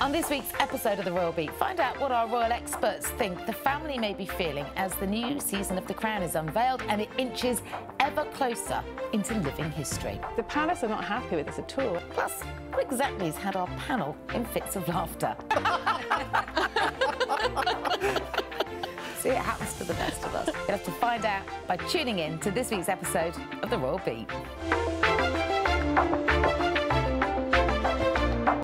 On this week's episode of The Royal Beat, find out what our royal experts think the family may be feeling as the new season of The Crown is unveiled and it inches ever closer into living history. The palace are not happy with this at all. Plus, what exactly has had our panel in fits of laughter? See, it happens to the best of us. You'll have to find out by tuning in to this week's episode of The Royal Beat.